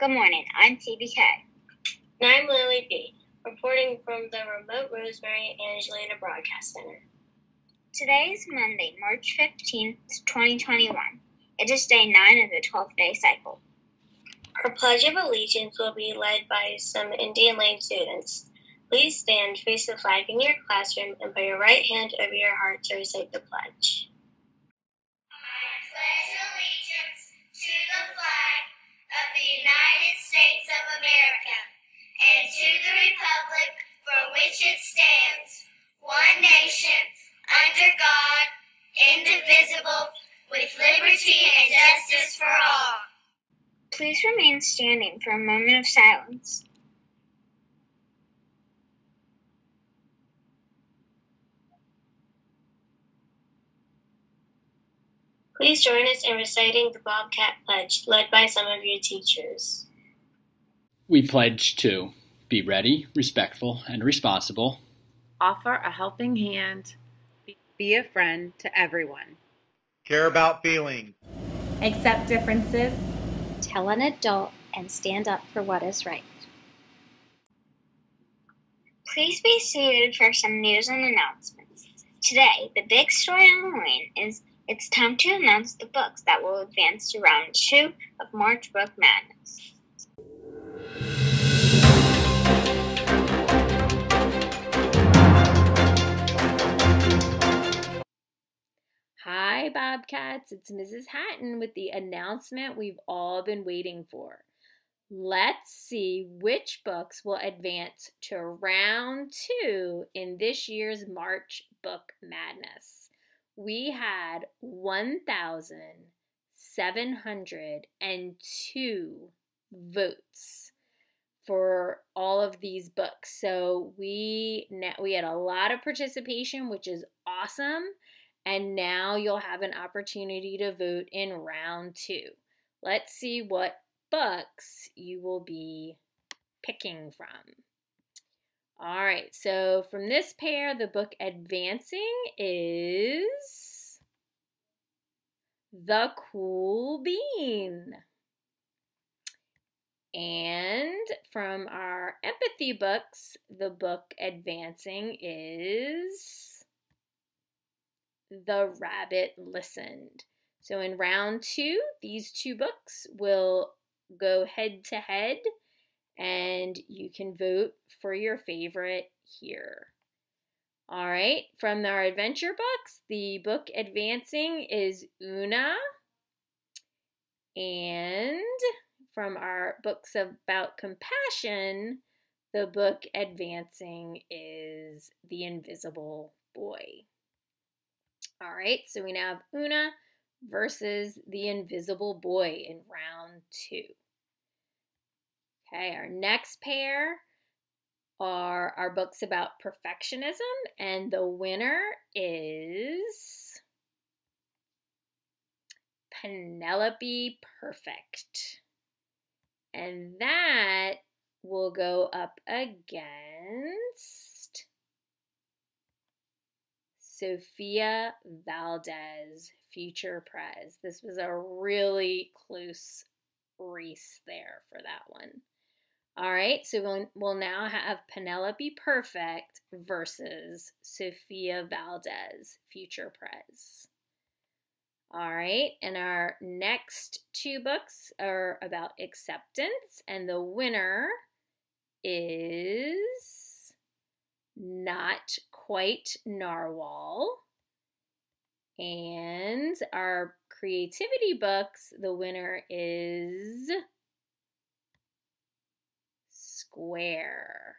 Good morning, I'm TBK. And I'm Lily B, reporting from the remote Rosemary Angelina Broadcast Center. Today is Monday, March 15th, 2021. It is day 9 of the 12 day cycle. Our Pledge of Allegiance will be led by some Indian Lane students. Please stand, face the flag in your classroom, and put your right hand over your heart to recite the pledge. Please standing for a moment of silence. Please join us in reciting the Bobcat Pledge, led by some of your teachers. We pledge to be ready, respectful, and responsible. Offer a helping hand. Be a friend to everyone. Care about feelings. Accept differences. Tell an adult and stand up for what is right. Please be seated for some news and announcements. Today, the big story on the lane is it's time to announce the books that will advance to round two of March Book Madness. Hi, Bobcats. It's Mrs. Hatton with the announcement we've all been waiting for. Let's see which books will advance to round two in this year's March Book Madness. We had 1,702 votes for all of these books. So we we had a lot of participation, which is awesome. And now you'll have an opportunity to vote in round two. Let's see what books you will be picking from. All right, so from this pair, the book advancing is The Cool Bean. And from our empathy books, the book advancing is the Rabbit Listened. So in round two, these two books will go head to head, and you can vote for your favorite here. All right, from our adventure books, the book advancing is Una. And from our books about compassion, the book advancing is The Invisible Boy. All right, so we now have Una versus the Invisible Boy in round two. Okay, our next pair are our books about perfectionism, and the winner is Penelope Perfect. And that will go up against Sofia Valdez, future prez. This was a really close race there for that one. All right, so we'll, we'll now have Penelope Perfect versus Sofia Valdez, future prez. All right, and our next two books are about acceptance, and the winner is not quite narwhal. And our creativity books, the winner is square.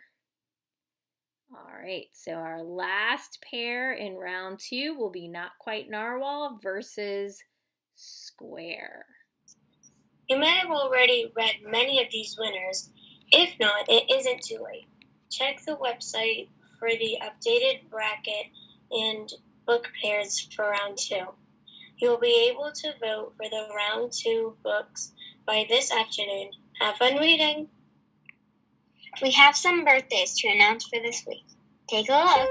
All right, so our last pair in round two will be Not Quite Narwhal versus Square. You may have already read many of these winners. If not, it isn't too late. Check the website for the updated bracket and book pairs for round two. You'll be able to vote for the round two books by this afternoon. Have fun reading! We have some birthdays to announce for this week. Take a look.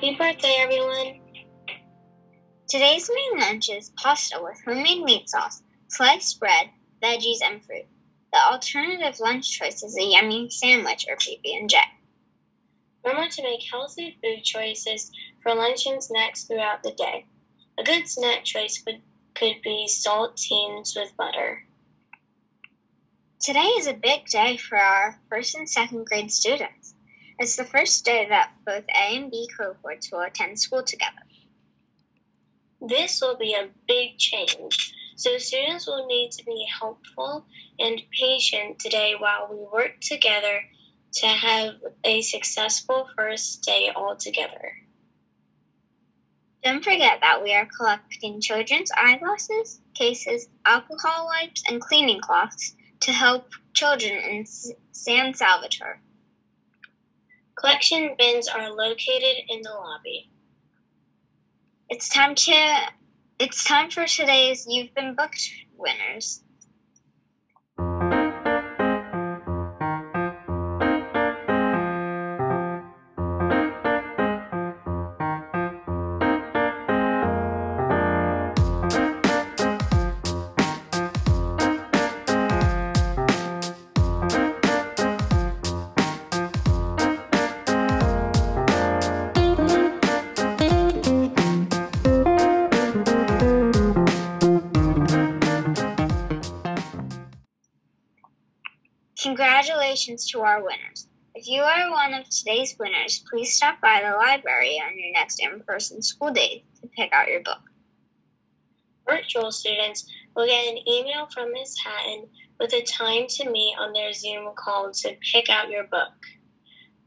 Happy birthday, everyone! Today's main lunch is pasta with homemade meat sauce, sliced bread, veggies, and fruit. The alternative lunch choice is a yummy sandwich or PB&J. Remember to make healthy food choices for lunch and snacks throughout the day. A good snack choice could, could be saltines with butter. Today is a big day for our first and second grade students. It's the first day that both A and B cohorts will attend school together. This will be a big change, so students will need to be helpful and patient today while we work together to have a successful first day all together. Don't forget that we are collecting children's eyeglasses, cases, alcohol wipes, and cleaning cloths to help children in San Salvatore. Collection bins are located in the lobby. It's time to it's time for today's You've Been Booked winners. Congratulations to our winners. If you are one of today's winners, please stop by the library on your next in person school day to pick out your book. Virtual students will get an email from Ms. Hatton with a time to meet on their Zoom call to pick out your book.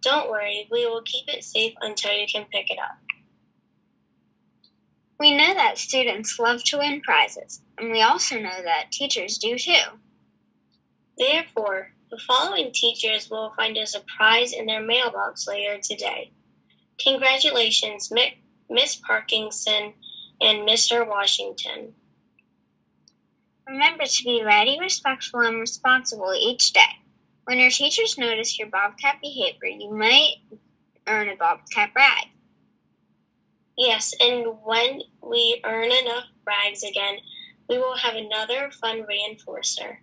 Don't worry, we will keep it safe until you can pick it up. We know that students love to win prizes, and we also know that teachers do too. Therefore, the following teachers will find a surprise in their mailbox later today. Congratulations, Miss Parkinson and Mr. Washington. Remember to be ready, respectful, and responsible each day. When your teachers notice your Bobcat behavior, you might earn a Bobcat brag. Yes, and when we earn enough rags again, we will have another fun reinforcer.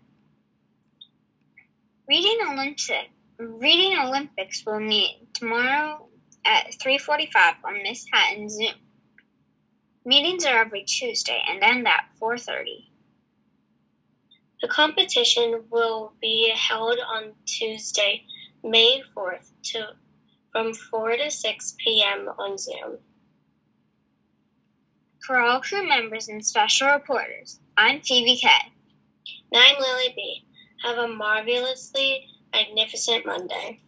Reading Olympic Reading Olympics will meet tomorrow at 3:45 on Miss Hatton's Zoom. Meetings are every Tuesday and end at 4:30. The competition will be held on Tuesday, May 4th, to from 4 to 6 p.m. on Zoom. For all crew members and special reporters, I'm Phoebe K. And I'm Lily B. Have a marvelously magnificent Monday.